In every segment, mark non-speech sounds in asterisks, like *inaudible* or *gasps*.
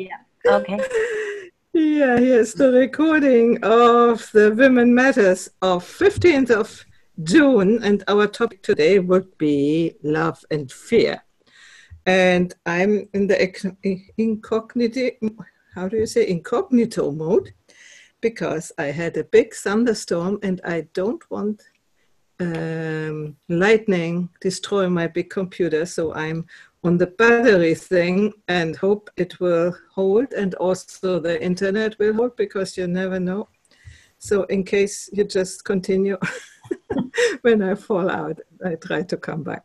Yeah. Okay. *laughs* Yeah, here's the recording of the Women Matters of 15th of June, and our topic today would be love and fear. And I'm in the incognito, how do you say, incognito mode, because I had a big thunderstorm and I don't want um, lightning destroy my big computer, so I'm on the battery thing and hope it will hold and also the internet will hold because you never know. So in case you just continue *laughs* when I fall out, I try to come back.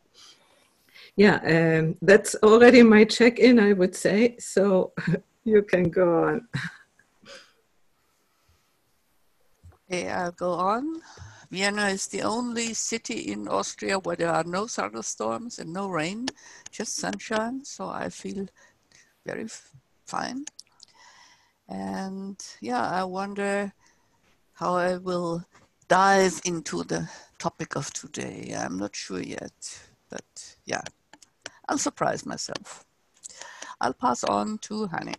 Yeah, um, that's already my check-in, I would say. So *laughs* you can go on. Okay, I'll go on. Vienna is the only city in Austria where there are no thunderstorms and no rain, just sunshine. So I feel very fine. And yeah, I wonder how I will dive into the topic of today. I'm not sure yet, but yeah, I'll surprise myself. I'll pass on to Hani.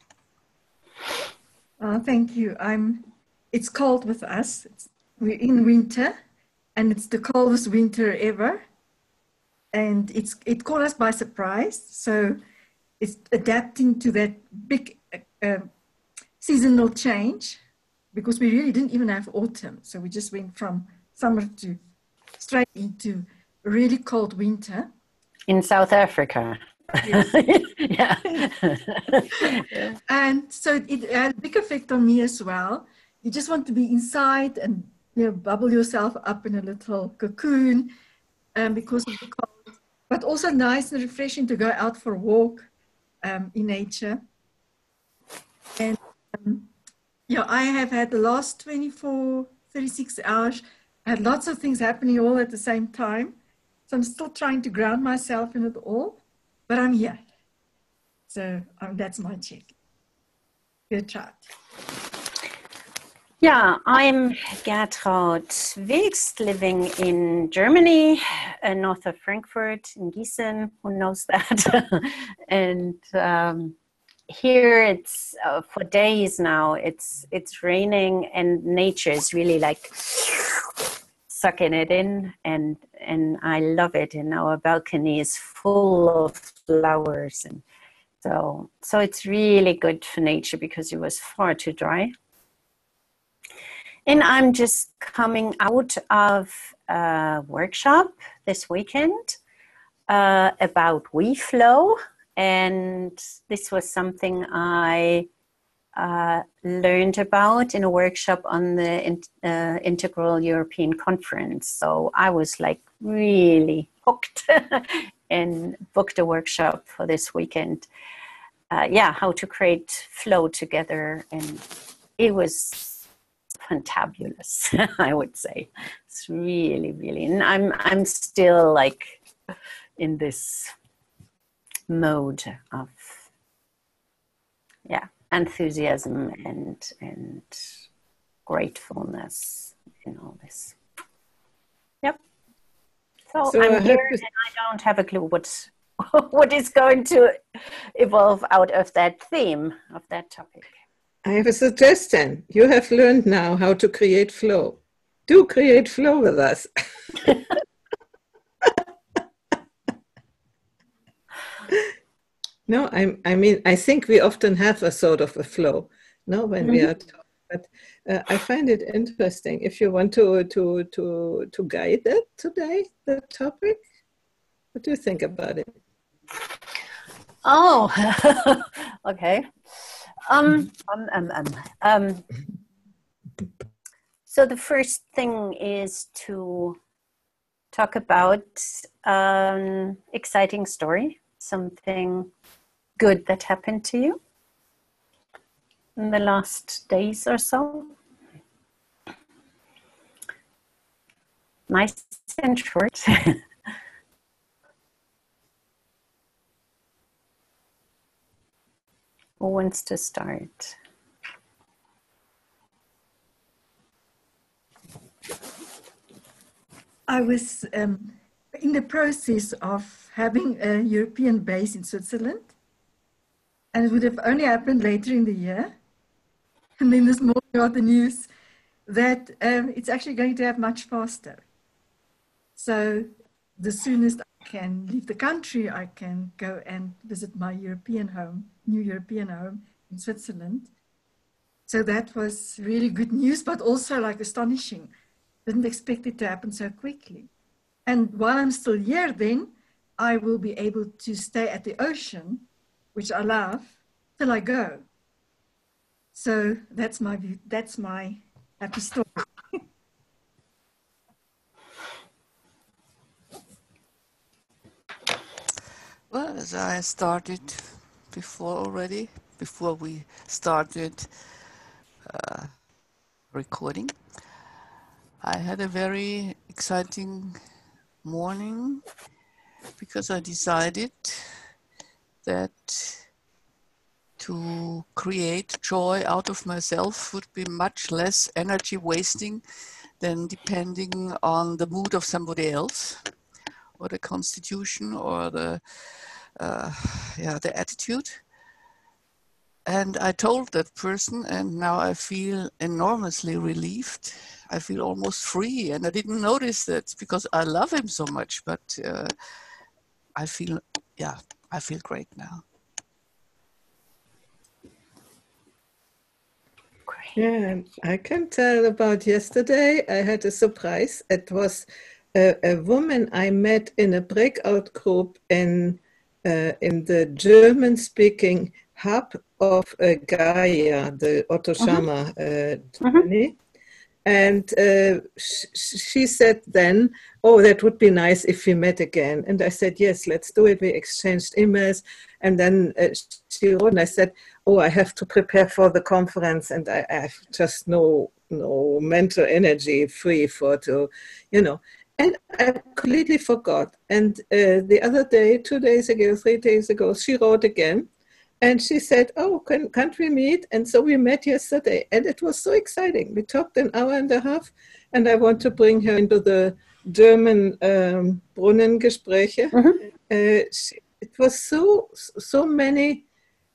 Uh, thank you. I'm. It's cold with us. It's we're in winter and it's the coldest winter ever. And it's it caught us by surprise. So it's adapting to that big uh, seasonal change because we really didn't even have autumn. So we just went from summer to straight into really cold winter. In South Africa. Yes. *laughs* yeah. *laughs* and so it had a big effect on me as well. You just want to be inside and you know, bubble yourself up in a little cocoon um, because of the cold, but also nice and refreshing to go out for a walk um, in nature. And um, yeah, I have had the last 24, 36 hours, had lots of things happening all at the same time. So I'm still trying to ground myself in it all, but I'm here. So um, that's my check. Good chat. Yeah, I'm Gertraud Wilkst, living in Germany, uh, north of Frankfurt, in Gießen. Who knows that? *laughs* and um, here it's uh, for days now. It's it's raining, and nature is really like sucking it in, and and I love it. And our balcony is full of flowers, and so so it's really good for nature because it was far too dry. And I'm just coming out of a workshop this weekend uh, about WeFlow. And this was something I uh, learned about in a workshop on the in, uh, Integral European Conference. So I was like really hooked *laughs* and booked a workshop for this weekend. Uh, yeah, how to create flow together. And it was fantabulous, *laughs* I would say. It's really, really, and I'm I'm still like in this mode of yeah enthusiasm and and gratefulness in all this. Yep. So, so uh, I'm here and I don't have a clue what *laughs* what is going to evolve out of that theme of that topic. I have a suggestion. You have learned now how to create flow. Do create flow with us. *laughs* no, I, I mean, I think we often have a sort of a flow, no, when mm-hmm. we are talking. But uh, I find it interesting. If you want to to to to guide it today, the topic, what do you think about it? Oh, *laughs* okay. Um, um, um, um, um, so the first thing is to talk about um, exciting story, something good that happened to you in the last days or so. Nice and short. *laughs* Who wants to start? I was um, in the process of having a European base in Switzerland. and it would have only happened later in the year. And then this morning got the news that um, it's actually going to have much faster. So the soonest I can leave the country, I can go and visit my European home, new European home in Switzerland. So that was really good news, but also like astonishing. Didn't expect it to happen so quickly. And while I'm still here, then I will be able to stay at the ocean, which I love, till I go. So that's my view. That's my happy story. *laughs* Well, as I started before already, before we started uh, recording, I had a very exciting morning because I decided that to create joy out of myself would be much less energy wasting than depending on the mood of somebody else or the constitution or the uh, *sighs* yeah the attitude and i told that person and now i feel enormously relieved i feel almost free and i didn't notice that because i love him so much but uh, i feel yeah i feel great now Yeah, I can tell about yesterday. I had a surprise. It was a, a woman I met in a breakout group in uh, in the German-speaking hub of uh, Gaia, the Otto Scharmer uh, Germany. And uh, sh- she said then, Oh, that would be nice if we met again. And I said, Yes, let's do it. We exchanged emails. And then uh, she wrote, and I said, Oh, I have to prepare for the conference, and I, I have just no no mental energy free for to, you know. And I completely forgot. And uh, the other day, two days ago, three days ago, she wrote again. And she said, Oh, can, can't we meet? And so we met yesterday. And it was so exciting. We talked an hour and a half. And I want to bring her into the German um, Brunnengespräche. Uh, she, it was so, so many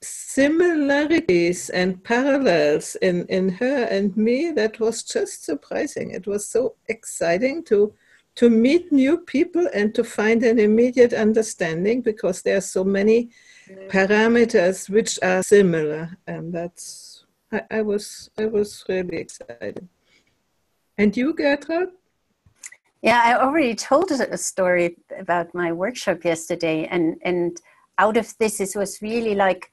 similarities and parallels in, in her and me that was just surprising. It was so exciting to to meet new people and to find an immediate understanding because there are so many parameters which are similar and that's I, I was I was really excited. And you, Gertrude? Yeah, I already told a story about my workshop yesterday, and and out of this, it was really like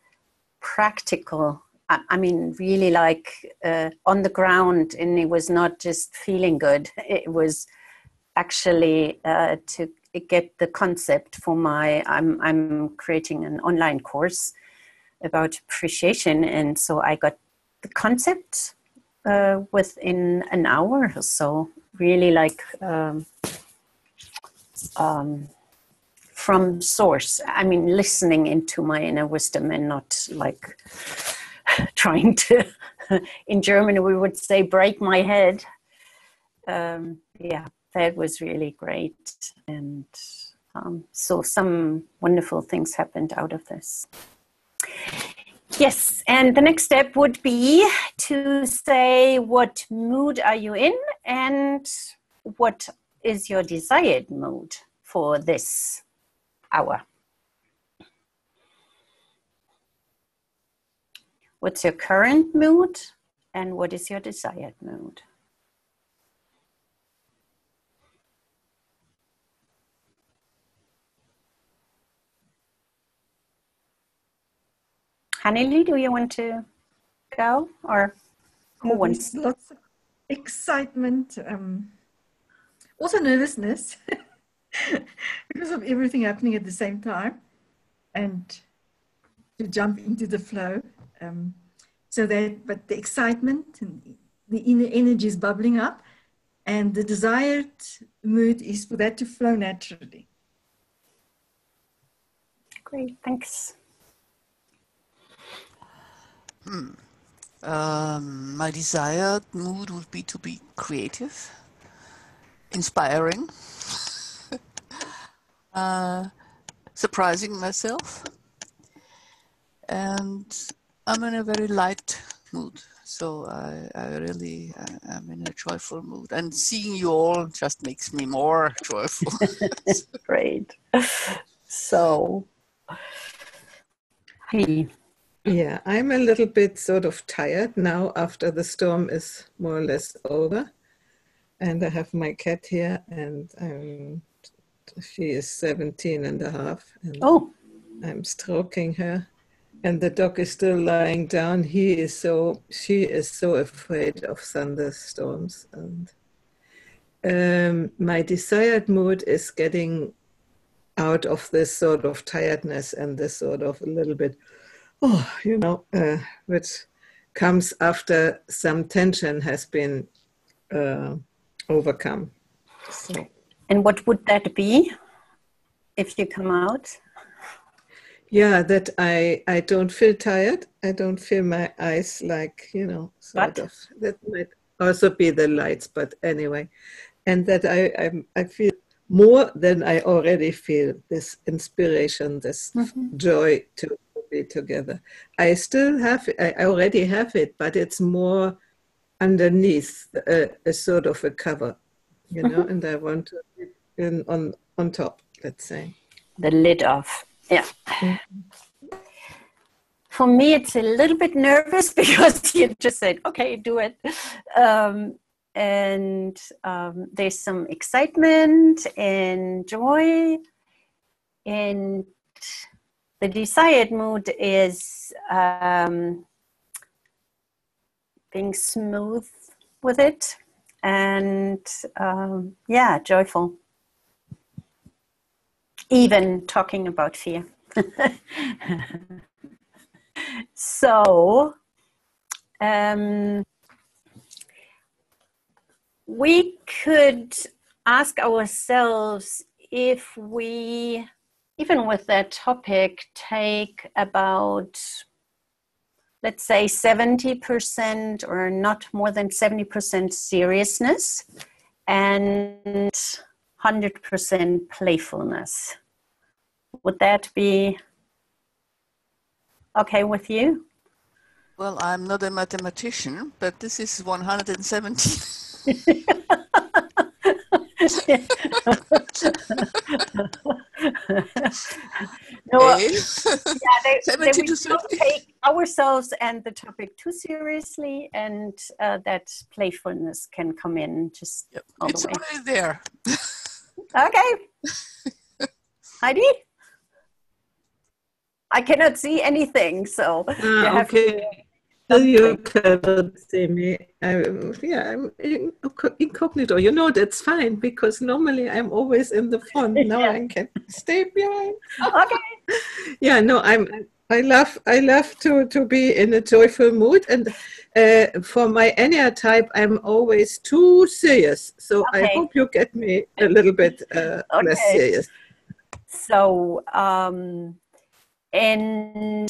practical. I, I mean, really like uh, on the ground, and it was not just feeling good. It was actually uh, to get the concept for my. I'm I'm creating an online course about appreciation, and so I got the concept uh, within an hour or so. Really like. Um, um, from source. I mean, listening into my inner wisdom and not like *laughs* trying to, *laughs* in German, we would say, break my head. Um, yeah, that was really great. And um, so some wonderful things happened out of this. Yes, and the next step would be to say what mood are you in and what is your desired mood for this hour. What's your current mood and what is your desired mood? Hanneli, do you want to go or who wants? Lots of excitement, um, also nervousness *laughs* because of everything happening at the same time, and to jump into the flow. Um, so that, but the excitement and the inner energy is bubbling up, and the desired mood is for that to flow naturally. Great, thanks. Um, my desired mood would be to be creative, inspiring, *laughs* uh, surprising myself, and I'm in a very light mood. So I, I really uh, am in a joyful mood, and seeing you all just makes me more *laughs* joyful. *laughs* Great. So, Heidi. Yeah, I'm a little bit sort of tired now after the storm is more or less over. And I have my cat here, and I'm, she is 17 and a half. And Oh, I'm stroking her. And the dog is still lying down. He is so, she is so afraid of thunderstorms. And um, my desired mood is getting out of this sort of tiredness and this sort of a little bit, oh, you know, uh, which comes after some tension has been uh, overcome. So, and what would that be if you come out? yeah, that I I don't feel tired. I don't feel my eyes like you know sort But? of. That might also be the lights, but anyway, and that I I'm, I feel more than I already feel this inspiration, this joy to be together. I still have I already have it, but it's more underneath a, a sort of a cover, you know, and I want to in, on on top. Let's say. The lid off. Yeah. For me, it's a little bit nervous *laughs* because you just said, okay, do it. Um, and um, there's some excitement and joy. And the desired mood is um, being smooth with it and um, yeah, joyful. Even talking about fear. *laughs* so, um, we could ask ourselves if we, even with that topic, take about, let's say, 70% or not more than 70% seriousness and 100% playfulness. Would that be okay with you? well, I'm not a mathematician, but this is 170. *laughs* *laughs* no, Eh? yeah, they, they, we don't take ourselves and the topic too seriously, and uh, that playfulness can come in just Yep, all it's the way. already there. Okay, *laughs* Heidi. I cannot see anything, so you Ah, have okay. You cannot see me. I, yeah, I'm incognito. You know that's fine because normally I'm always in the front. *laughs* Now Yeah. I can stay behind. okay. *laughs* Yeah, no, I'm. I love. I love to to be in a joyful mood, and uh, for my type, I'm always too serious. So I hope you get me a little bit uh, less serious. So, um, and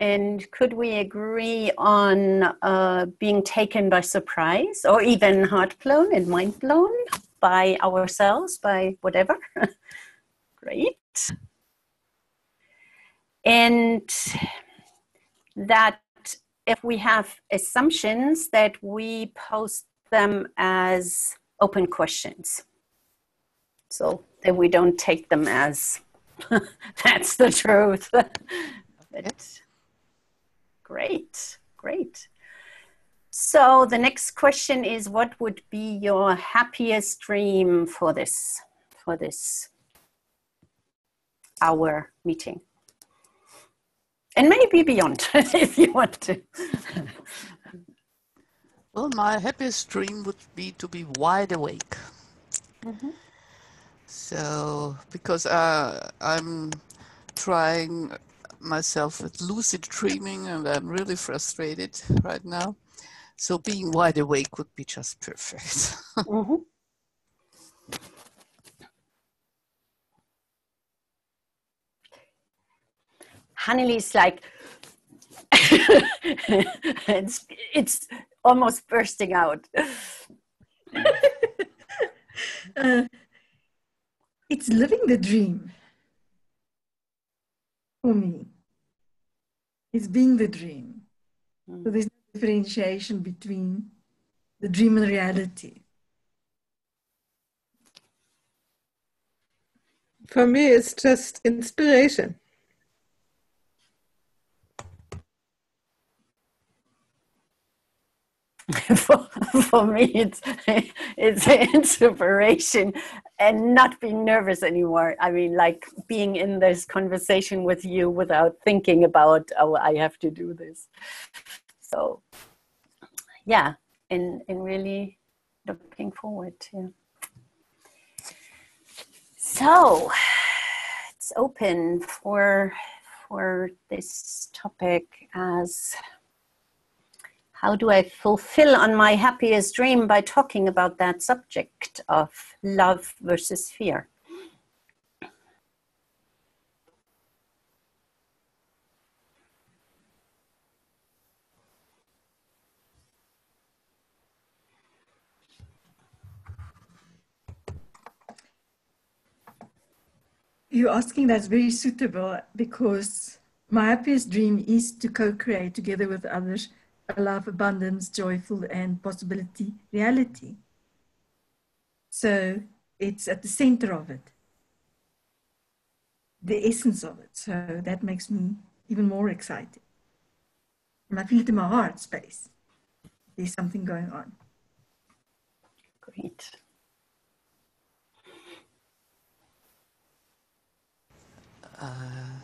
and could we agree on uh, being taken by surprise, or even heart blown and mind blown by ourselves, by whatever? *laughs* Great. And that if we have assumptions, that we post them as open questions so that we don't take them as *laughs* that's the truth. *laughs* great, great. So the next question is what would be your happiest dream for this for this hour meeting? And maybe beyond *laughs* if you want to. Well, my happiest dream would be to be wide awake. So, because uh, I'm trying myself with lucid dreaming and I'm really frustrated right now. So, being wide awake would be just perfect. *laughs* Mhm. Hannelee's like, *laughs* it's, it's almost bursting out. *laughs* Uh, it's living the dream for me. Is being the dream. Mm. So there's no differentiation between the dream and reality. For me, it's just inspiration. *laughs* for, *laughs* for me it's *laughs* it's *laughs* inspiration and not being nervous anymore. I mean like being in this conversation with you without thinking about oh i have to do this. So yeah and and really looking forward to so it's open for for this topic as how do I fulfill on my happiest dream by talking about that subject of love versus fear? You're asking that's very suitable because my happiest dream is to co create together with others a life abundance, joyful, and possibility reality. So it's at the center of it, the essence of it. So that makes me even more excited. And I feel it in my heart space. There's something going on. Great. Uh,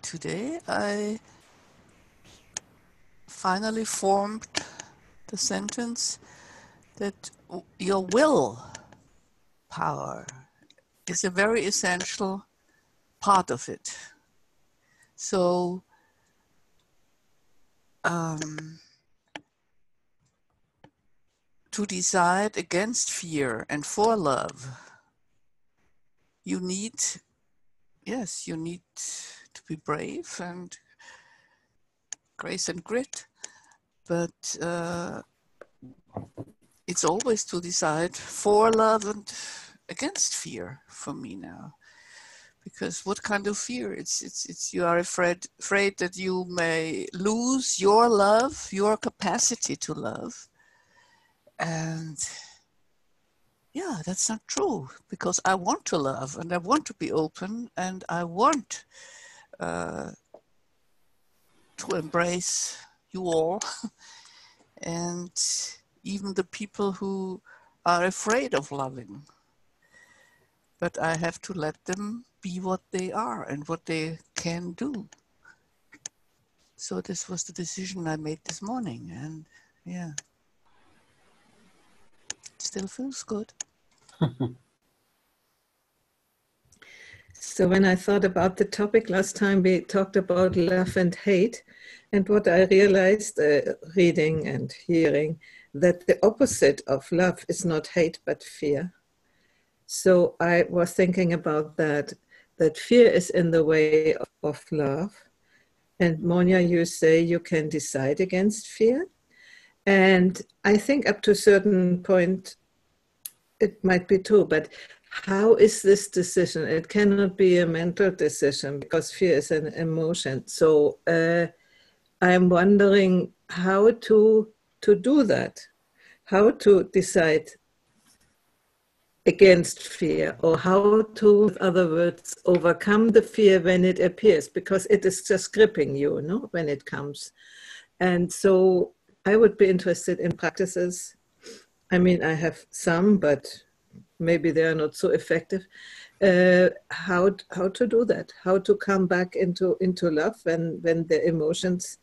today I finally formed the sentence that your will power is a very essential part of it. So, um, to decide against fear and for love, you need, yes, you need to be brave and grace and grit but uh, it's always to decide for love and against fear for me now. Because what kind of fear? It's it's it's you are afraid afraid that you may lose your love your capacity to love. And yeah that's not true because i want to love and i want to be open and i want uh, to embrace you all *laughs* and even the people who are afraid of loving. But I have to let them be what they are and what they can do. So this was the decision I made this morning, and yeah, it still feels good. *laughs* So when I thought about the topic last time, we talked about love and hate, and what I realized, uh, reading and hearing, that the opposite of love is not hate but fear. So I was thinking about that. That fear is in the way of, of love, and Monia, you say you can decide against fear, and I think up to a certain point, it might be true, but how is this decision? It cannot be a mental decision because fear is an emotion. So uh, I'm wondering how to to do that, how to decide against fear, or how to, in other words, overcome the fear when it appears, because it is just gripping you, no, when it comes. And so I would be interested in practices. I mean, I have some, but maybe they are not so effective. Uh, how how to do that? How to come back into into love when when the emotions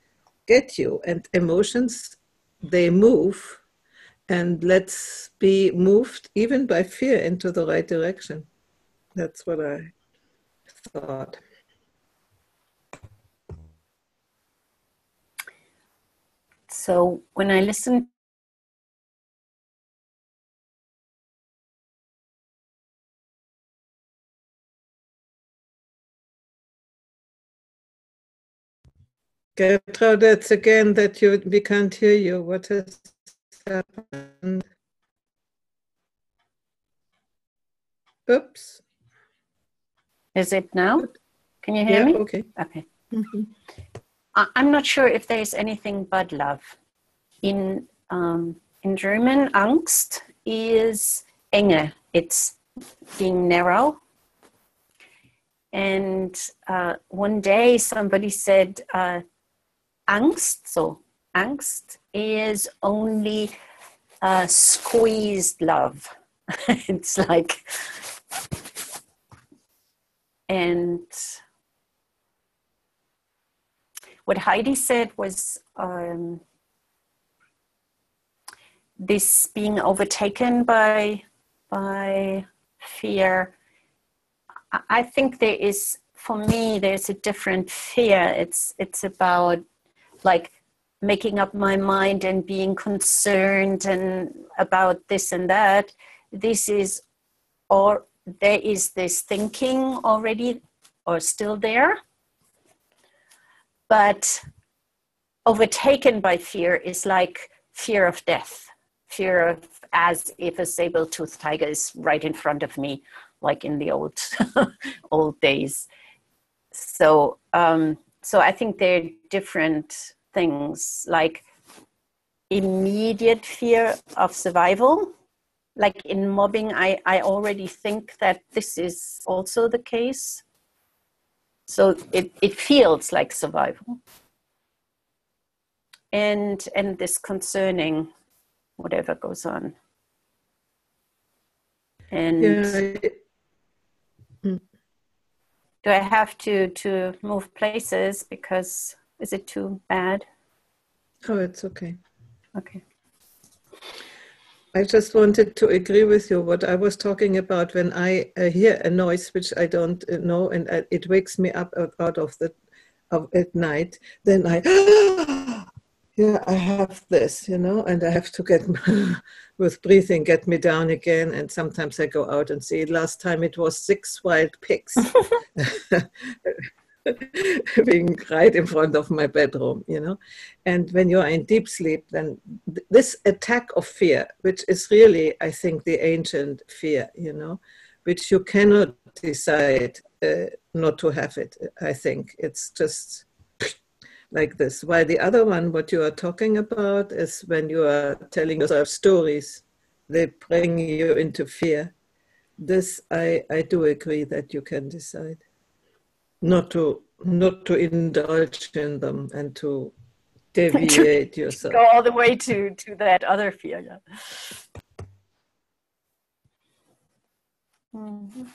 get you and emotions they move, and let's be moved even by fear into the right direction. That's what I thought. So when I listen Gertrude, it's again that you we can't hear you. What has happened? Oops. Is it now? Can you hear yeah, me? okay. Okay. I- I'm not sure if there's anything but love. In um, in German, Angst is enge. It's being narrow. And uh, one day somebody said, uh, Angst, so Angst is only squeezed love. *laughs* it's like, and what Heidi said was um, this being overtaken by by fear. I- I think there is, for me, there's a different fear. It's it's about like making up my mind and being concerned and about this and that. This is, or there is this thinking already, or still there. But overtaken by fear is like fear of death, fear of as if a saber-toothed tiger is right in front of me, like in the old *laughs* old days. So, um, so I think they're different things. Like immediate fear of survival, like in mobbing, I I already think that this is also the case. So it it feels like survival. And and this concerning whatever goes on. And Yeah, hmm. Do I have to to move places because is it too bad? oh, it's okay. Okay. I just wanted to agree with you. What I was talking about when I uh, hear a noise which I don't uh, know and I, it wakes me up out, out of the of at night, then I *gasps* yeah I have this, you know, and I have to get *laughs* with breathing get me down again. And sometimes I go out and see. Last time it was six wild pigs *laughs* being right in front of my bedroom, you know. And when you're in deep sleep, then th- this attack of fear, which is really, I think, the ancient fear, you know, which you cannot decide uh, not to have it. I think it's just like this. While the other one, what you are talking about, is when you are telling yourself stories, they bring you into fear. This, I, I do agree that you can decide not to not to indulge in them and to *laughs* deviate yourself. Go all the way to to that other fear. Yeah. Mhm.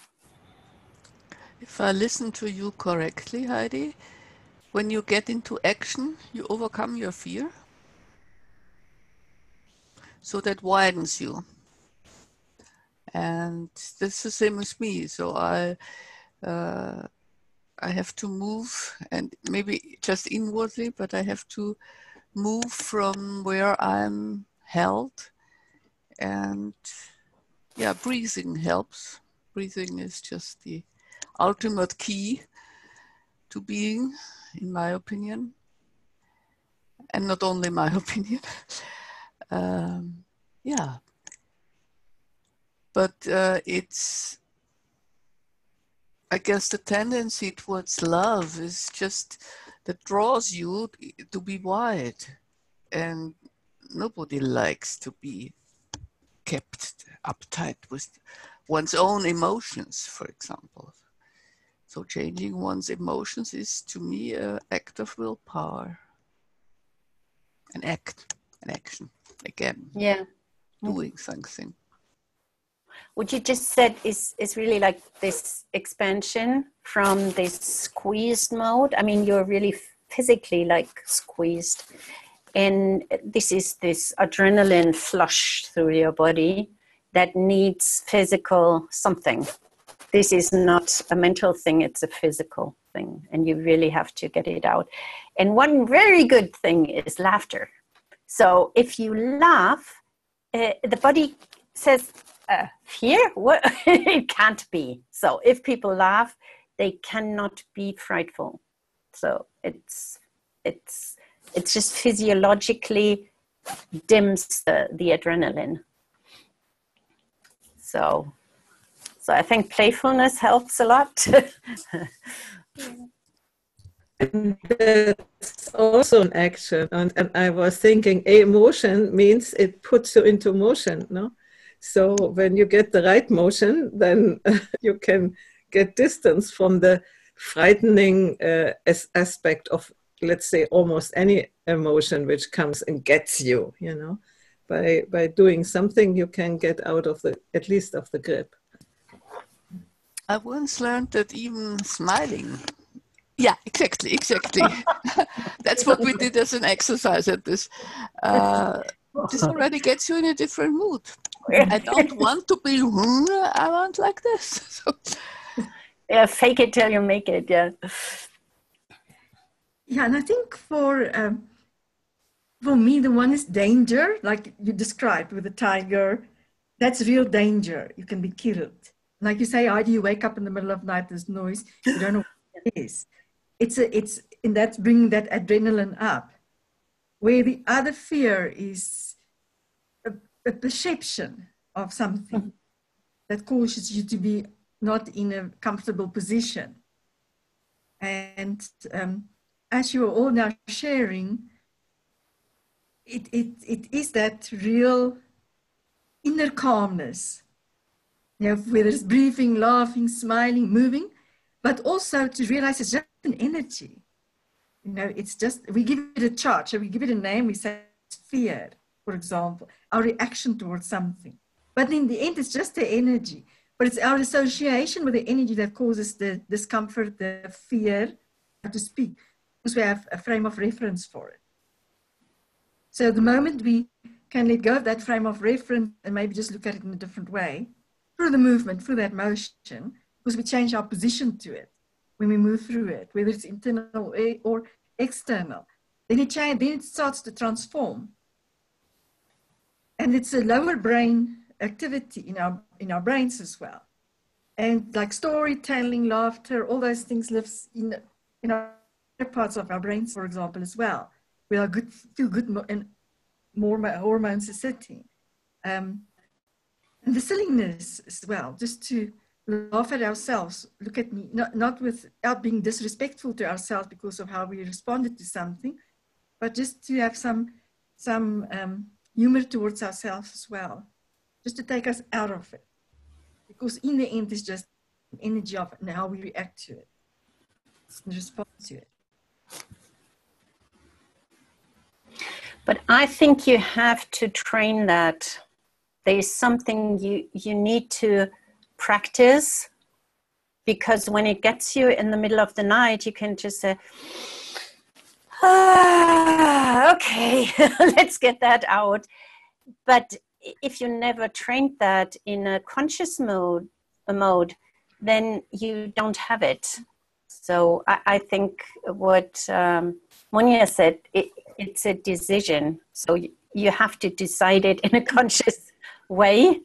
If I listen to you correctly, Heidi, when you get into action, you overcome your fear. So that widens you. And that's the same as me. So I, uh, I have to move, and maybe just inwardly, but I have to move from where I'm held. And yeah, breathing helps. Breathing is just the ultimate key to being, in my opinion, and not only my *laughs* opinion. um, yeah, but uh, it's, I guess, the tendency towards love is just that draws you to be wide, and nobody likes to be kept uptight with one's own emotions, for example. So changing one's emotions is to me an act of willpower. An act, an action, again, Yeah. doing something. What you just said is is really like this expansion from this squeezed mode. I mean, you're really physically like squeezed, and this is this adrenaline flush through your body that needs physical something. This is not a mental thing; it's a physical thing, and you really have to get it out. And one very good thing is laughter. So if you laugh, uh, the body says uh, fear what? *laughs* It can't be. So if people laugh they cannot be frightful. So it's it's it's just physiologically dims the, the adrenaline. So i think playfulness helps a lot that's also an action. And, and I was thinking emotion means it puts you into motion, no? So when you get the right motion, then *laughs* you can get distance from the frightening uh, as aspect of, let's say, almost any emotion which comes and gets you, you know? By, by doing something, you can get out of the, at least of the grip. I once learned that even smiling yeah, exactly, exactly. *laughs* That's what we did as an exercise at this. Uh, this already gets you in a different mood. I don't *laughs* want to be, I want like this. *laughs* So. Yeah, fake it till you make it. Yeah. Yeah, and I think for um, for me, the one is danger, like you described with the tiger. That's real danger. You can be killed. Like you say, do you wake up in the middle of the night? There's noise. You don't know what it is it's a, it's in that bringing that adrenaline up where the other fear is a, a perception of something that causes you to be not in a comfortable position and um, as you are all now sharing it, it, it is that real inner calmness know, whether it's breathing laughing smiling moving but also to realize it's just an energy. You know, it's just, we give it a charge, so we give it a name, we say fear, for example, our reaction towards something. But in the end, it's just the energy. But it's our association with the energy that causes the discomfort, the fear, to speak, because we have a frame of reference for it. So the moment we can let go of that frame of reference and maybe just look at it in a different way, through the movement, through that motion, because we change our position to it when we move through it, whether it's internal or external. Then it, change, then it starts to transform. And it's a lower brain activity in our, in our brains as well. And like storytelling, laughter, all those things lives in, in our parts of our brains, for example, as well. We are good, feel good and more hormones are sitting. Um, and the silliness as well, just to laugh at ourselves, look at me, not, not without being disrespectful to ourselves because of how we responded to something, but just to have some, some um, humor towards ourselves as well, just to take us out of it. Because in the end, it's just energy of it and how we react to it, and respond to it. But I think you have to train that. There's something you, you need to practice because when it gets you in the middle of the night, you can just say, ah, okay, *laughs* let's get that out. But if you never trained that in a conscious mode, a mode, then you don't have it. So I, I think what um, Monia said, it, it's a decision. So you, you have to decide it in a *laughs* conscious way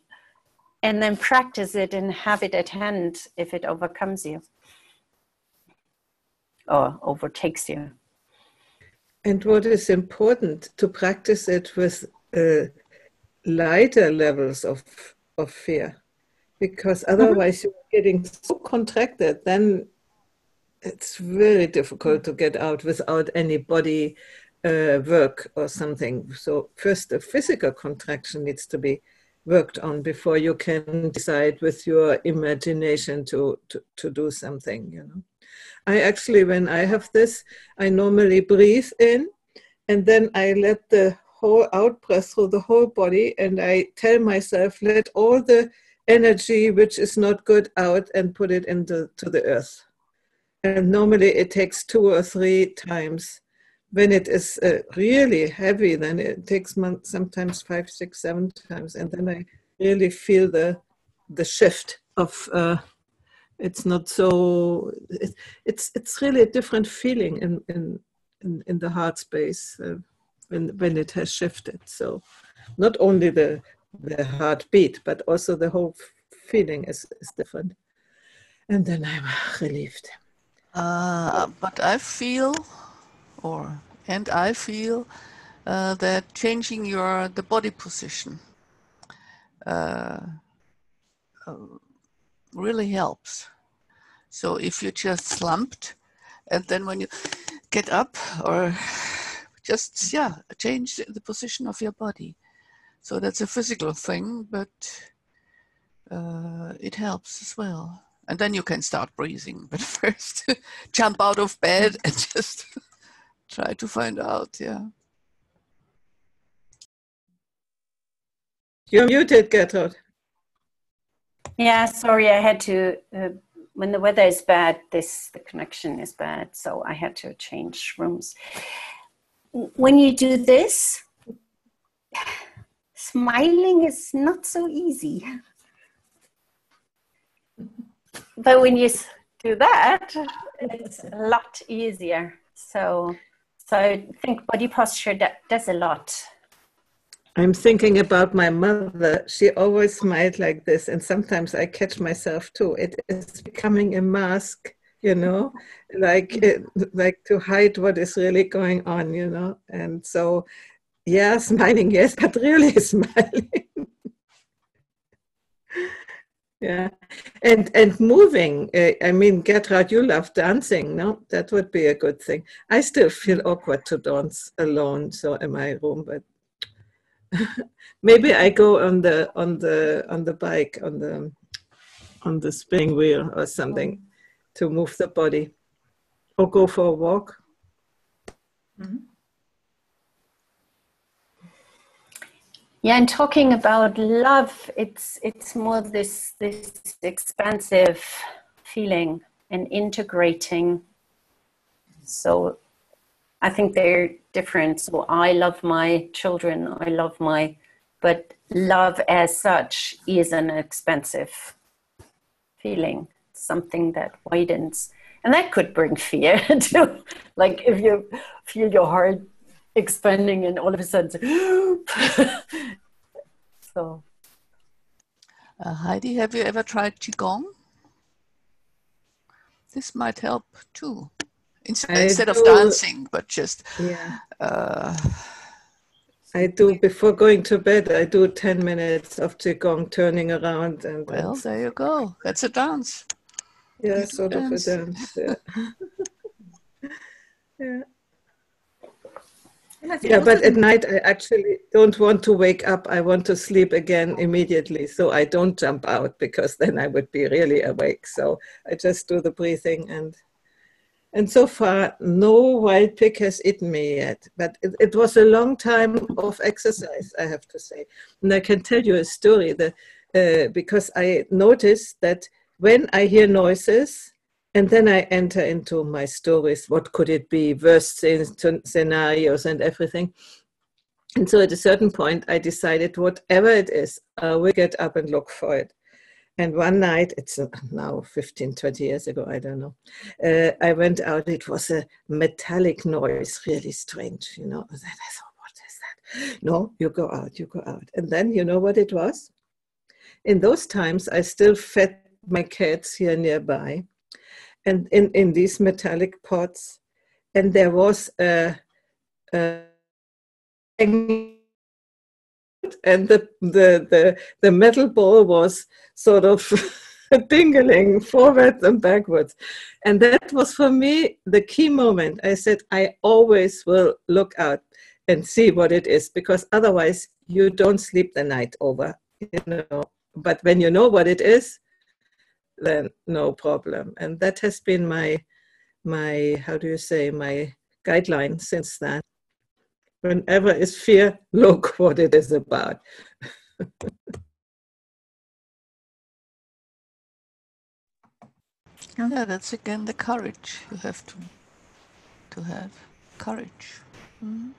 and then practice it and have it at hand if it overcomes you or overtakes you. And what is important to practice it with uh, lighter levels of, of fear, because mm-hmm. otherwise mm-hmm. you're getting so contracted, then it's very difficult to get out without any body uh, work or something. So, first, the physical contraction needs to be worked on before you can decide with your imagination to, to, to do something, you know. I actually, when I have this, I normally breathe in and then I let the whole out breath through the whole body and I tell myself, let all the energy which is not good out and put it into to the earth. And normally it takes two or three times when it is uh, really heavy, then it takes sometimes five, six, seven times, and then I really feel the the shift of. Uh, it's not so. It, it's it's really a different feeling in in in, in the heart space uh, when when it has shifted. So, not only the the heartbeat, but also the whole feeling is is different. And then I'm relieved. Uh, but I feel or and I feel uh, that changing your the body position uh, uh, really helps. So if you just slumped, and then when you get up or just, yeah, change the position of your body. So that's a physical thing, but uh, it helps as well. And then you can start breathing. But *laughs* first, jump out of bed and *laughs* just try to find out, yeah. You're muted, Gertrud. Yeah, sorry, I had to. Uh, when the weather is bad, this the connection is bad, so I had to change rooms. When you do this, smiling is not so easy. But when you do that, it's a lot easier. So, so I think body posture that does a lot. I'm thinking about my mother. She always smiled like this, and sometimes I catch myself too. It is becoming a mask, you know, like mm. it, like to hide what is really going on, you know. And so, yeah, *laughs* smiling, yes, but really *laughs* smiling. Yeah, and and moving. Uh, I mean, Gertrud, you love dancing, no? That would be a good thing. I still feel awkward to dance alone, so in my room, but *laughs* maybe I go on the on the on the bike on the on the spinning wheel or something to move the body, or go for a walk. Mm-hmm. Yeah, and talking about love, it's it's more this this expansive feeling and integrating. So I think they're different. So I love my children, I love my, but love as such is an expansive feeling, something that widens. And that could bring fear *laughs* too. like if you feel your heart expanding and all of a sudden, *gasps* so. Uh, Heidi, have you ever tried Qigong? This might help too instead of dancing, but just yeah. Uh, I do before going to bed. I do ten minutes of qigong, turning around, and well, there you go. That's a dance. Yeah, sort dance. of a dance. Yeah. *laughs* *laughs* yeah. Yeah, but at night I actually don't want to wake up. I want to sleep again immediately. So I don't jump out because then I would be really awake. So I just do the breathing and and so far, no wild pig has eaten me yet. But it, it, was a long time of exercise, I have to say. And I can tell you a story that, uh, because I noticed that when I hear noises, and then I enter into my stories. What could it be? Worst scenarios and everything. And so at a certain point, I decided whatever it is, I will get up and look for it. And one night, it's now 15, 20 years ago, I don't know, uh, I went out. It was a metallic noise, really strange, you know. And I thought, what is that? No, you go out, you go out. And then, you know what it was? In those times, I still fed my cats here nearby and in, in these metallic pots. And there was a, a and the, the, the, the metal ball was sort of *laughs* dingling forwards and backwards. And that was for me the key moment. I said, I always will look out and see what it is because otherwise you don't sleep the night over, you know. But when you know what it is, then no problem. And that has been my my how do you say my guideline since then whenever is fear, *laughs* look what it is about. *laughs* yeah, that's again the courage you have to to have courage mm-hmm.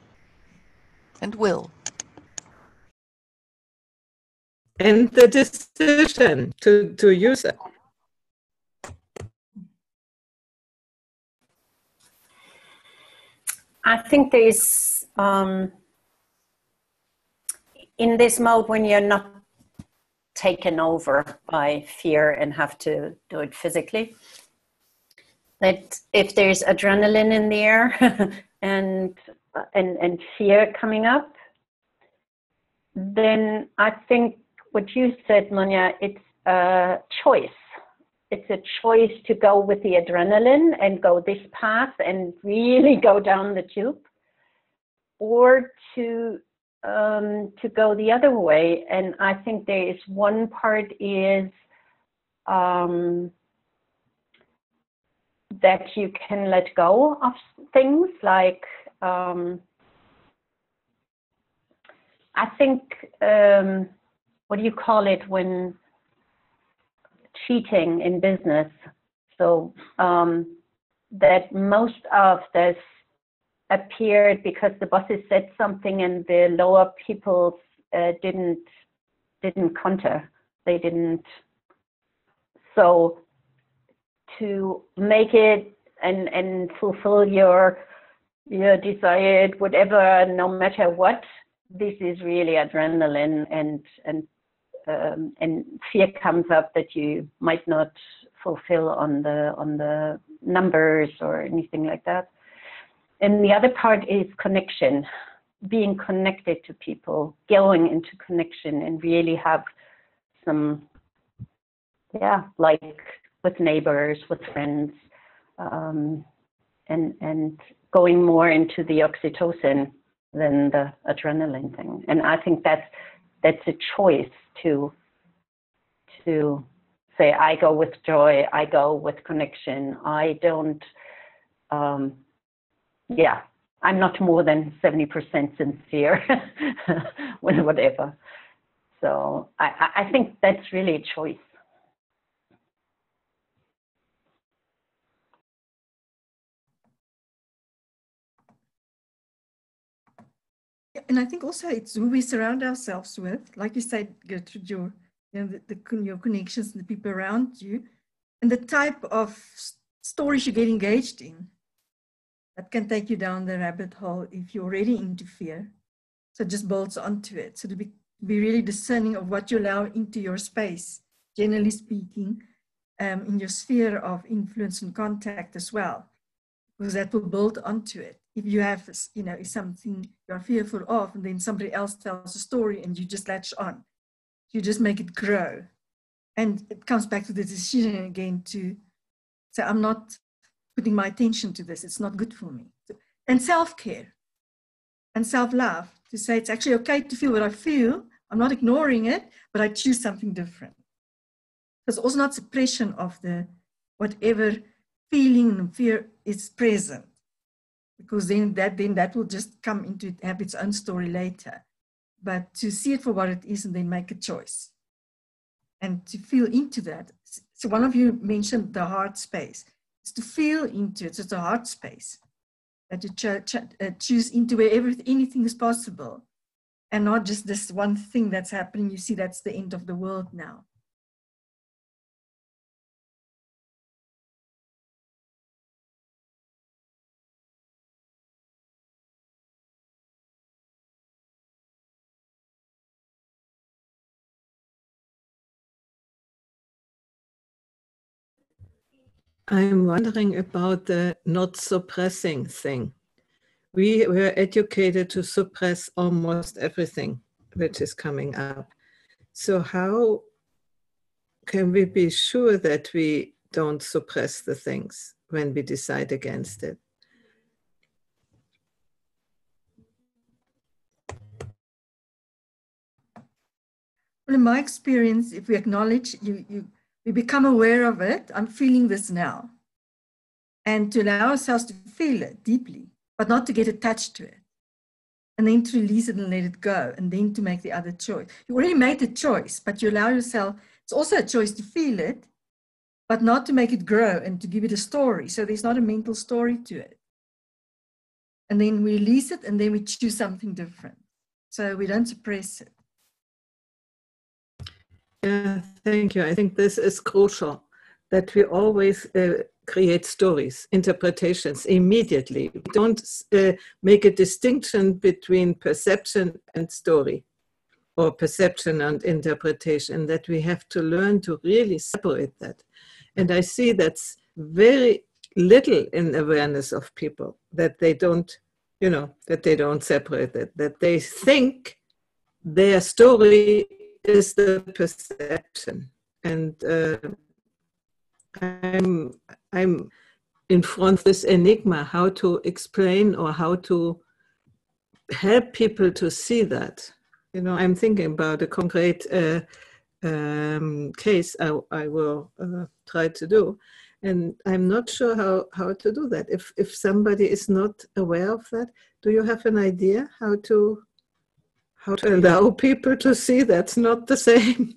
and will. And the decision to, to use it. I think there is um, in this mode when you're not taken over by fear and have to do it physically that if there's adrenaline in the air *laughs* and and and fear coming up then i think what you said Monia, it's a choice it's a choice to go with the adrenaline and go this path and really go down the tube, or to um, to go the other way. And I think there is one part is um, that you can let go of things like um, I think um, what do you call it when cheating in business? So um, that most of this appeared because the bosses said something and the lower people uh, didn't didn't counter. They didn't. So to make it and and fulfill your your desired whatever, no matter what, this is really adrenaline and and um, and fear comes up that you might not fulfill on the on the numbers or anything like that. And the other part is connection, being connected to people, going into connection and really have some, yeah, like with neighbors, with friends, um, and and going more into the oxytocin than the adrenaline thing. And I think that's that's a choice to to say I go with joy, I go with connection. I don't um, yeah, I'm not more than 70% sincere *laughs* with whatever. So I, I think that's really a choice. And I think also it's who we surround ourselves with. Like you said, Gertrude, your, you know, the, the, your connections and the people around you, and the type of stories you get engaged in. That can take you down the rabbit hole if you're already into fear. So it just bolts onto it. So to be, be really discerning of what you allow into your space, generally speaking, um, in your sphere of influence and contact as well, because that will build onto it if you have, you know, something you're fearful of, and then somebody else tells a story and you just latch on, you just make it grow. And it comes back to the decision again to say, I'm not putting my attention to this, it's not good for me. And self care and self love to say it's actually okay to feel what I feel, I'm not ignoring it, but I choose something different. It's also not suppression of the whatever feeling and fear is present because then that then that will just come into have its own story later. But to see it for what it is and then make a choice and to feel into that. So one of you mentioned the heart space. It's to feel into it. So it's a heart space that you ch- ch- uh, choose into wherever anything is possible and not just this one thing that's happening. You see that's the end of the world now I'm wondering about the not suppressing thing. We were educated to suppress almost everything which is coming up. So, how can we be sure that we don't suppress the things when we decide against it? Well, in my experience, if we acknowledge you, you we become aware of it. I'm feeling this now. And to allow ourselves to feel it deeply, but not to get attached to it. And then to release it and let it go, and then to make the other choice. You already made the choice, but you allow yourself, it's also a choice to feel it, but not to make it grow and to give it a story. So there's not a mental story to it. And then we release it, and then we choose something different. So we don't suppress it. Yeah, thank you. I think this is crucial that we always uh, create stories, interpretations immediately. We don't uh, make a distinction between perception and story or perception and interpretation, that we have to learn to really separate that. And I see that's very little in awareness of people that they don't, you know, that they don't separate it, that they think their story is the perception. And uh, I'm I'm in front of this enigma how to explain or how to help people to see that. You know, I'm thinking about a concrete uh, um, case I, I will uh, try to do, and I'm not sure how, how to do that. If if somebody is not aware of that, do you have an idea how to how to allow people to see that's not the same?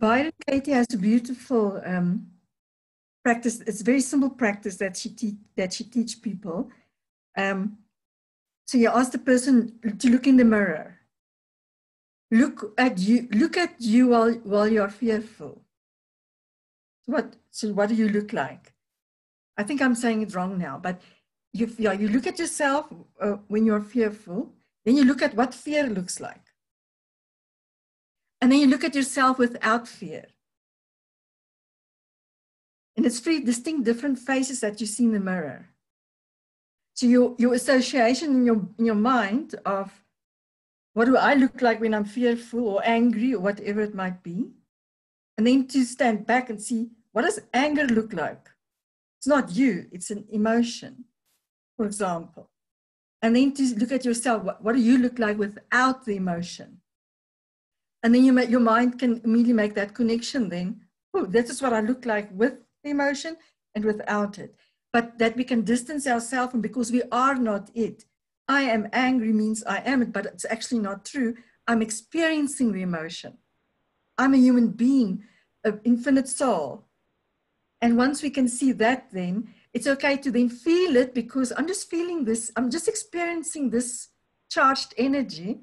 Byron Katie has a beautiful um, practice. It's a very simple practice that she te- that she teach people. Um, so you ask the person to look in the mirror. Look at you. Look at you while while you are fearful. What? So what do you look like? I think I'm saying it wrong now, but you yeah, you look at yourself uh, when you're fearful. Then you look at what fear looks like. And then you look at yourself without fear. And it's three distinct different faces that you see in the mirror. So your, your association in your, in your mind of what do I look like when I'm fearful or angry or whatever it might be? And then to stand back and see what does anger look like? It's not you, it's an emotion, for example. And then to look at yourself, what, what do you look like without the emotion? And then you make, your mind can immediately make that connection then. Oh, this is what I look like with the emotion and without it. But that we can distance ourselves from because we are not it. I am angry means I am it, but it's actually not true. I'm experiencing the emotion. I'm a human being, an infinite soul. And once we can see that, then it's okay to then feel it because I'm just feeling this, I'm just experiencing this charged energy.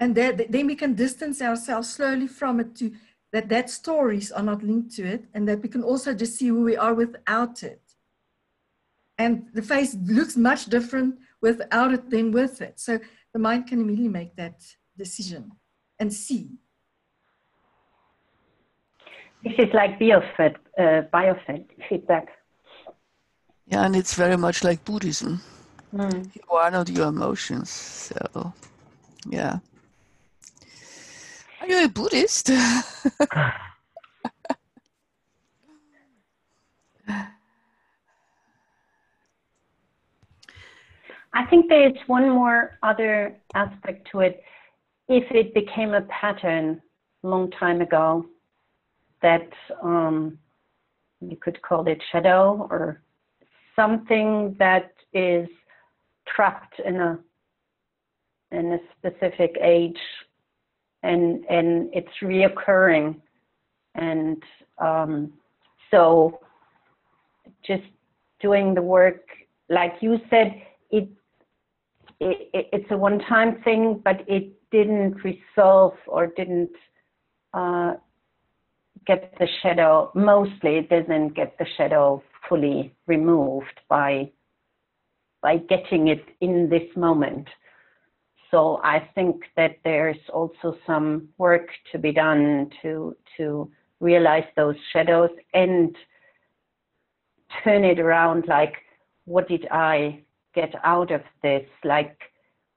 And that, then we can distance ourselves slowly from it to that that stories are not linked to it and that we can also just see who we are without it. And the face looks much different without it than with it. So the mind can immediately make that decision and see. This is like biofeedback. uh, biofeed feedback yeah and it's very much like buddhism mm. you are not your emotions so yeah are you a Buddhist? *laughs* I think there's one more other aspect to it. If it became a pattern long time ago, that um, you could call it shadow or something that is trapped in a in a specific age and and it's reoccurring. And um, so just doing the work like you said it, it it's a one-time thing but it didn't resolve or didn't uh, get the shadow mostly it doesn't get the shadow fully removed by by getting it in this moment. So I think that there's also some work to be done to to realize those shadows and turn it around like what did I get out of this? Like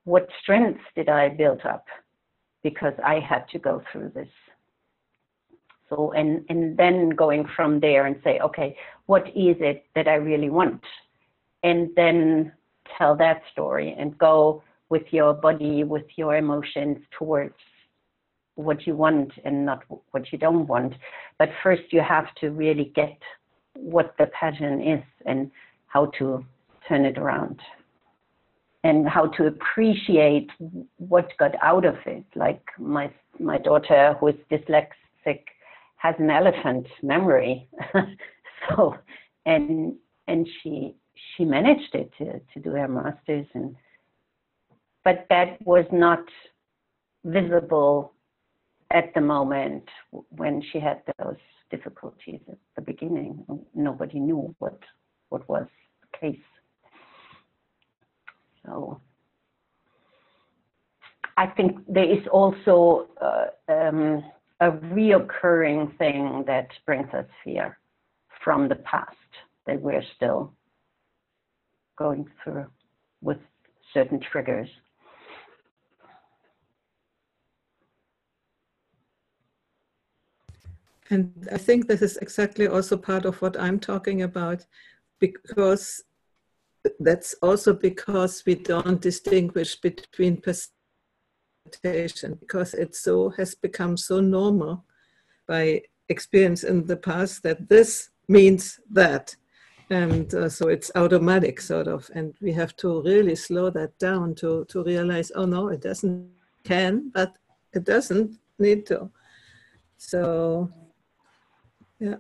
what strengths did I build up? Because I had to go through this so and and then going from there and say okay what is it that I really want and then tell that story and go with your body, with your emotions towards what you want and not what you don't want. But first, you have to really get what the pattern is and how to turn it around and how to appreciate what got out of it. Like my my daughter, who is dyslexic, has an elephant memory, *laughs* so and and she she managed it to to do her masters and but that was not visible at the moment when she had those difficulties at the beginning. Nobody knew what what was the case. So I think there is also uh, um, a reoccurring thing that brings us fear from the past that we're still going through with certain triggers. And I think this is exactly also part of what I'm talking about, because that's also because we don't distinguish between perception, because it so has become so normal by experience in the past that this means that. And uh, so it's automatic, sort of. And we have to really slow that down to, to realize, oh no, it doesn't can, but it doesn't need to. So, yeah.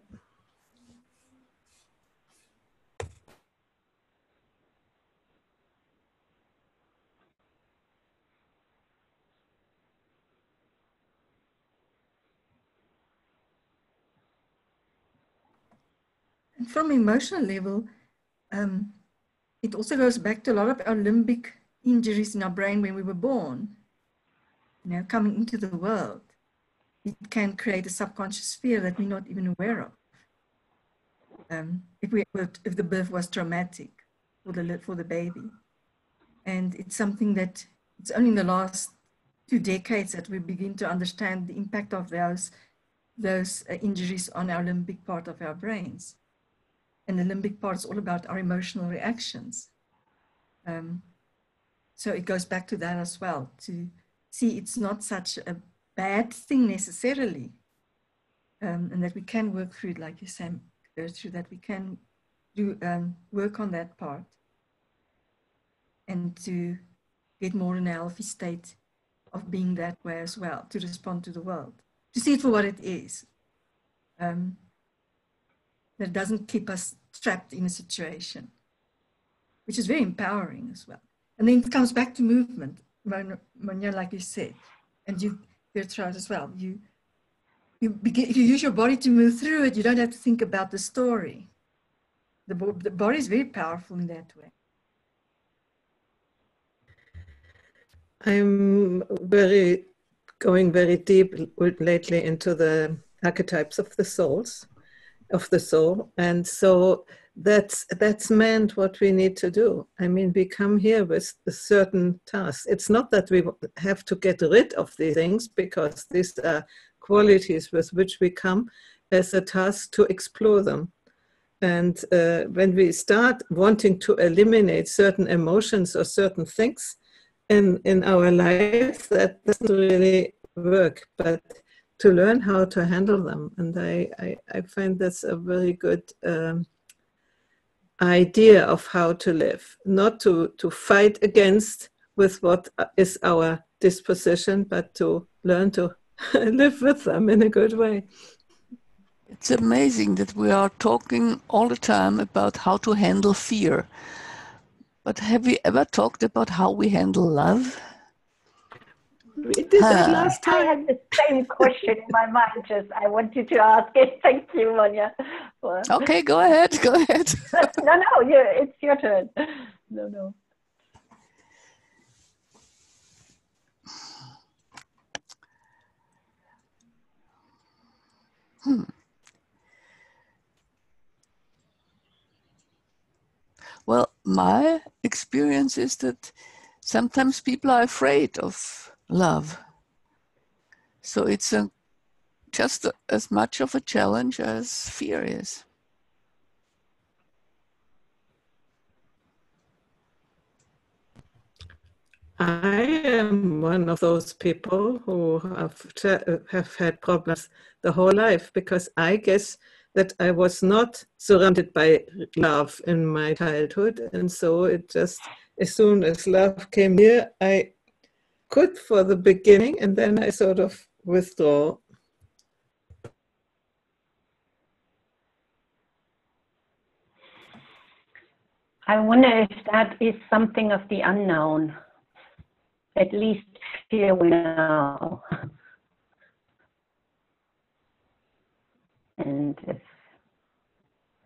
And from emotional level, um, it also goes back to a lot of our limbic injuries in our brain when we were born. You know, coming into the world, it can create a subconscious fear that we're not even aware of. Um, if we if the birth was traumatic for the for the baby, and it's something that it's only in the last two decades that we begin to understand the impact of those those uh, injuries on our limbic part of our brains. And the limbic part is all about our emotional reactions. Um, so it goes back to that as well to see it's not such a bad thing necessarily, um, and that we can work through it, like you said, through that we can do um, work on that part and to get more in a healthy state of being that way as well, to respond to the world, to see it for what it is. Um, that doesn't keep us trapped in a situation, which is very empowering as well. And then it comes back to movement, Monia, like you said, and you, Gertrude as well. You, you begin, if you use your body to move through it, you don't have to think about the story. The, the body is very powerful in that way. I'm very going very deep lately into the archetypes of the souls of the soul. And so that's that's meant what we need to do. I mean, we come here with a certain task. It's not that we have to get rid of these things because these are qualities with which we come as a task to explore them. And uh, when we start wanting to eliminate certain emotions or certain things in, in our life, that doesn't really work. But to learn how to handle them. And I, I, I find that's a very good um, idea of how to live, not to, to fight against with what is our disposition, but to learn to *laughs* live with them in a good way. It's amazing that we are talking all the time about how to handle fear. But have we ever talked about how we handle love? We did that last time. I had the same question in my mind. Just I wanted to ask it. *laughs* Thank you, Monia. Well, okay, go ahead. Go ahead. *laughs* no, no, you, it's your turn. No, no. Hmm. Well, my experience is that sometimes people are afraid of love. So it's a, just as much of a challenge as fear is. I am one of those people who have, have had problems the whole life because I guess that I was not surrounded by love in my childhood. And so it just, as soon as love came here, I good for the beginning, and then I sort of withdraw. I wonder if that is something of the unknown, at least here we know. And if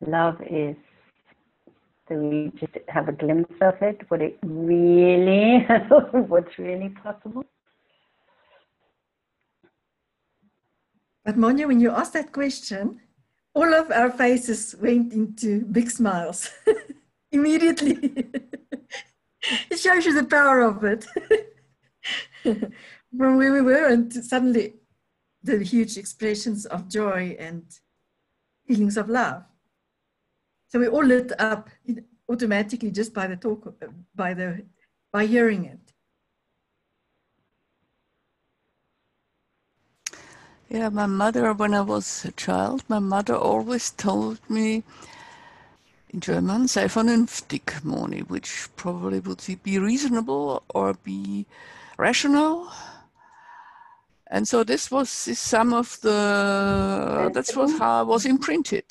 love is do we just have a glimpse of it? Would it really, *laughs* what's really possible? But Monia, when you asked that question, all of our faces went into big smiles *laughs* immediately. *laughs* it shows you the power of it. From where we were, and suddenly the huge expressions of joy and feelings of love. So we all lit up automatically just by the talk, by the by hearing it. Yeah, my mother, when I was a child, my mother always told me in German, sei vernünftig, Moni, which probably would be reasonable or be rational. And so this was some of the, that's what how I was imprinted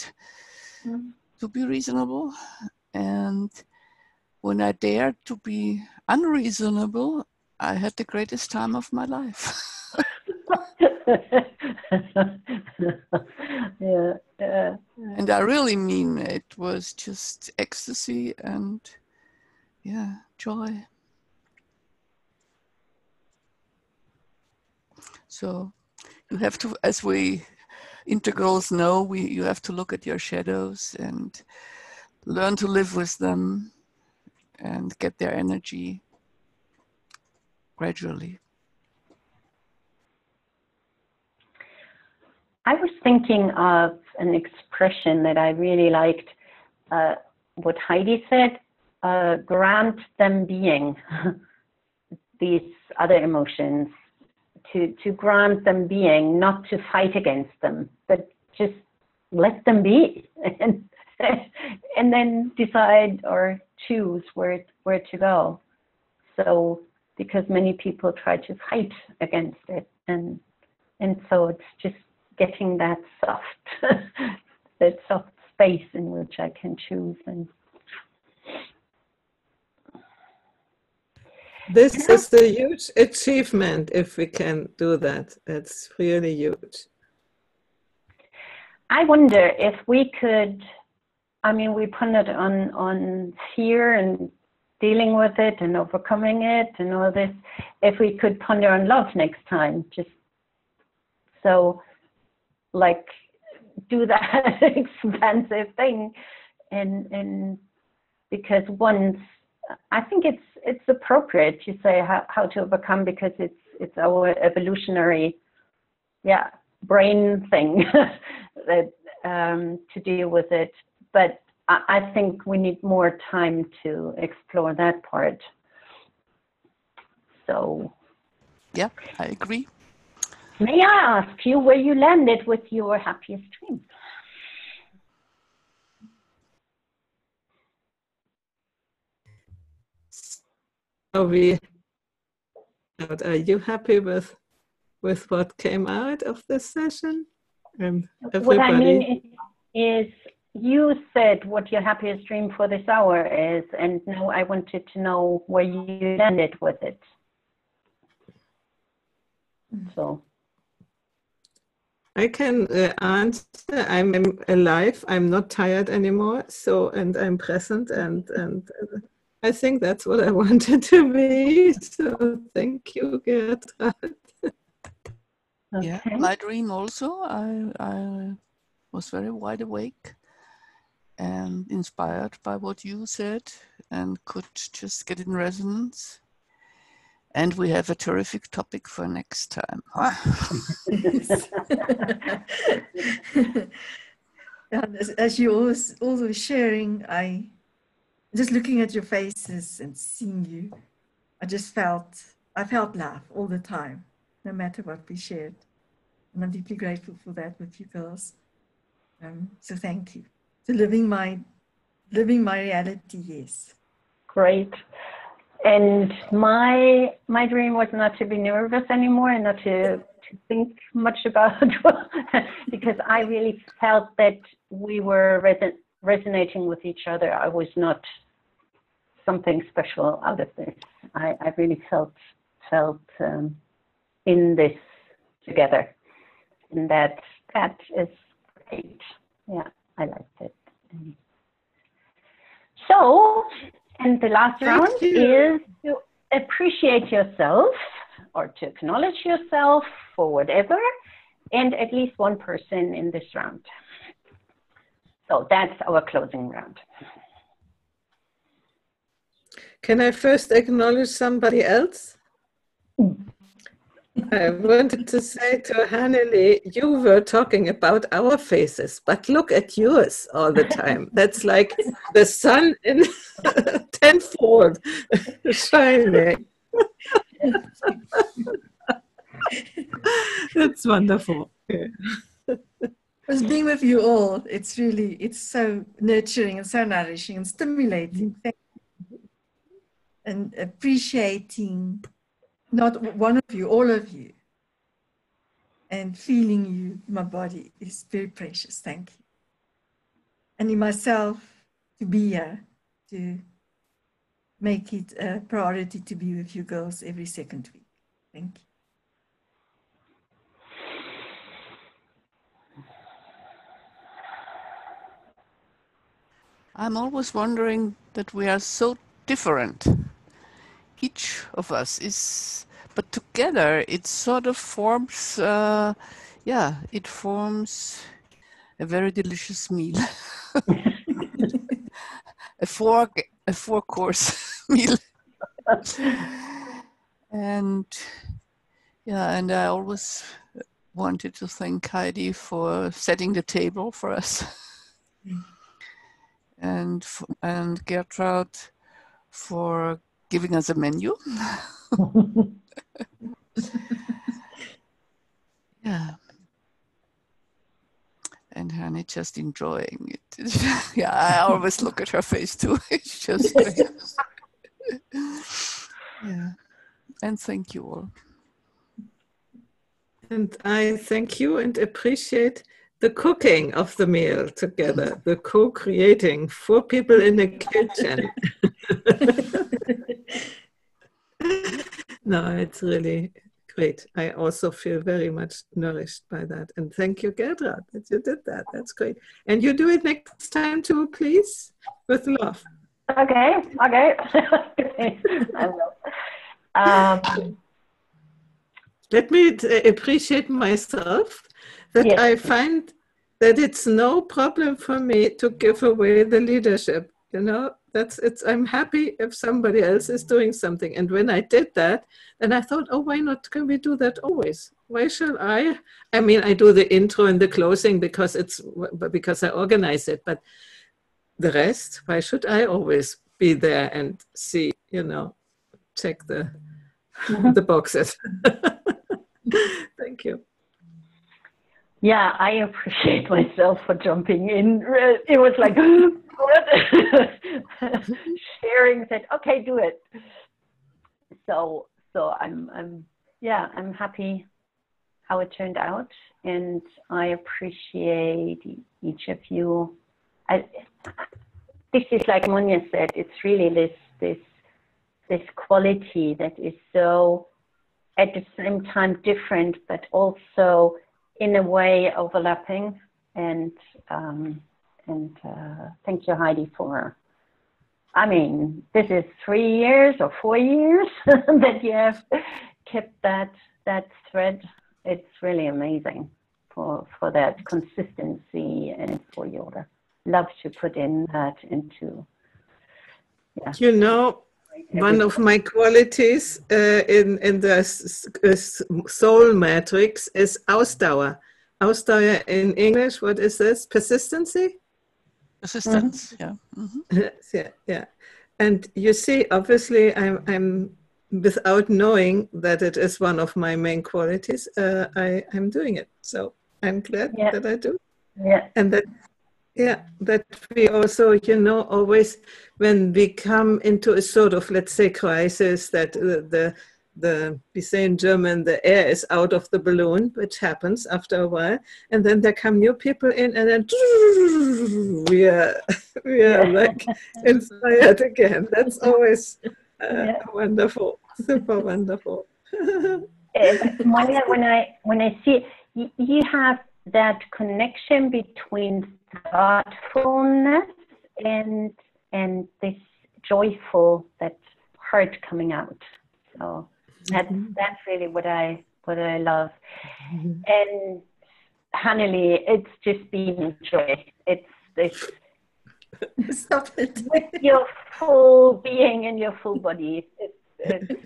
mm. To be reasonable. And when I dared to be unreasonable, I had the greatest time of my life. *laughs* *laughs* yeah, yeah. And I really mean it was just ecstasy and yeah, joy. So you have to, as we integrals know, we you have to look at your shadows and learn to live with them and get their energy gradually. I was thinking of an expression that I really liked, uh, what Heidi said, uh, grant them being *laughs* these other emotions, to, to grant them being, not to fight against them, but just let them be *laughs* and, and then decide or choose where, where to go. So, because many people try to fight against it and, and so it's just getting that soft, *laughs* that soft space in which I can choose and This is a huge achievement if we can do that. It's really huge. I wonder if we could, I mean, we pondered on, on fear and dealing with it and overcoming it and all this, if we could ponder on love next time, just so like do that *laughs* expensive thing and and because once I think it's it's appropriate to say how, how to overcome because it's it's our evolutionary yeah brain thing *laughs* that um, to deal with it. But I, I think we need more time to explore that part. So. Yeah I agree. May I ask you where you landed with your happiest dream? Are we? Are you happy with with what came out of this session? And everybody... What I mean is, is, you said what your happiest dream for this hour is, and now I wanted to know where you landed with it. So. I can uh, answer. I'm, I'm, alive. I'm not tired anymore. So, and I'm present, and and uh, I think that's what I *laughs* wanted to be. So, thank you, Gertrud. okay. Yeah, my dream also. I I was very wide awake and inspired by what you said, and could just get in resonance and we have a terrific topic for next time. *laughs* *laughs* as, as you always also sharing, I just looking at your faces and seeing you, I just felt I felt love all the time, no matter what we shared. And I'm deeply grateful for that with you girls. Um, so thank you. So living my living my reality, yes. Great and my my dream was not to be nervous anymore and not to, to think much about *laughs* because I really felt that we were reson- resonating with each other. I was not something special out of this. I, I really felt felt um, in this together, and that that is great. Yeah, I liked it. So and the last Thank round you. is to appreciate yourself or to acknowledge yourself for whatever, and at least one person in this round. So that's our closing round. Can I first acknowledge somebody else? I wanted to say to Hanneli, you were talking about our faces, but look at yours all the time. That's like the sun in *laughs* tenfold shining. That's wonderful. Yeah. was being with you all. It's really, it's so nurturing and so nourishing and stimulating. And appreciating not one of you, all of you. And feeling you my body is very precious. Thank you. And in myself, to be here, to make it a priority to be with you girls every second week. Thank you. I'm always wondering that we are so different. Each of us is, but together it sort of forms, uh, yeah, it forms a very delicious meal. *laughs* a four, a four course *laughs* meal. and yeah, and I always wanted to thank Heidi for setting the table for us and and Gertrude for giving us a menu. *laughs* yeah. And Hanny just enjoying it. *laughs* yeah, I always look at her face too. *laughs* It's just yeah. And thank you all. And I thank you and appreciate the cooking of the meal together, the co-creating, four people in the kitchen. *laughs* no, it's really great. I also feel very much nourished by that. And thank you, Gerda, that you did that. That's great. And you do it next time too, please, with love. Okay, okay. *laughs* Um, Let me appreciate myself that yes. I find that it's no problem for me to give away the leadership. You know, that's it's. I'm happy if somebody else is doing something. And when I did that, then I thought, oh, why not? Can we do that always? Why should I? I mean, I do the intro and the closing because it's because I organize it. But the rest, why should I always be there and see? You know, check the mm-hmm. the boxes. *laughs* Thank you. Yeah, I appreciate *laughs* myself for jumping in. Uh, it was like *laughs* *laughs* sharing said, "Okay, do it." So, so I'm, I'm, yeah, I'm happy how it turned out, and I appreciate each of you. I, this is like Monia said. It's really this, this, this quality that is so, at the same time, different, but also in a way overlapping. And um, and uh, thank you, Heidi, for. I mean, this is three years or four years *laughs* that you have kept that that thread. It's really amazing for for that consistency and for your love to put in that into. Yeah. You know, one of my qualities uh, in in the soul matrix is Ausdauer. Ausdauer in English, what is this? Persistency. Persistence. Mm-hmm. Yeah. Mm-hmm. *laughs* yeah. Yeah. And you see, obviously, I'm I'm without knowing that it is one of my main qualities. Uh, I I'm doing it, so I'm glad yeah. that I do. Yeah. And that yeah, that we also, you know, always when we come into a sort of, let's say, crisis, that uh, the the we say in German, the air is out of the balloon, which happens after a while, and then there come new people in, and then *laughs* we are *laughs* we are like inspired again. That's *laughs* always uh, yeah. wonderful, super wonderful. Monia, when I when I see you have that connection between thoughtfulness and and this joyful that heart coming out. So that's mm-hmm. that's really what I what I love. Mm-hmm. And Hanneli, it's just been joy. It's this *laughs* Stop it. with your full being and your full body. It's, it's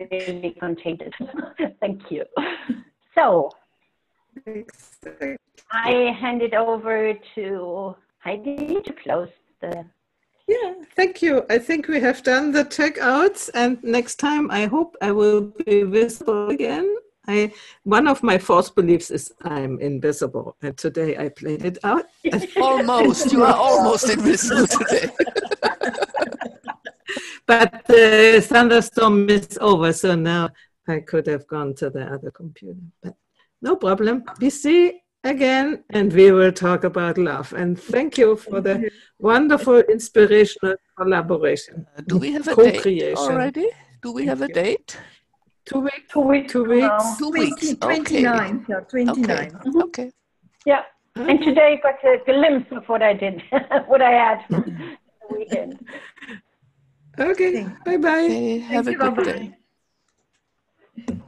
*laughs* really it. *laughs* Thank you. So I hand it over to Heidi to close the. Yeah, thank you. I think we have done the checkouts, and next time I hope I will be visible again. I one of my false beliefs is I'm invisible, and today I played it out. *laughs* almost, you are almost invisible today. *laughs* but the thunderstorm is over, so now I could have gone to the other computer. But no problem. We see again and we will talk about love. And thank you for the wonderful, inspirational collaboration. Uh, do we have a date already? Do we have a date? Two weeks. Two weeks. Two weeks. Two weeks. 29. Yeah, 29. Okay. Mm-hmm. okay. Yeah. And today I got a glimpse of what I did, *laughs* what I had for the weekend. Okay. Bye bye. Okay, have a you, good bye-bye. day.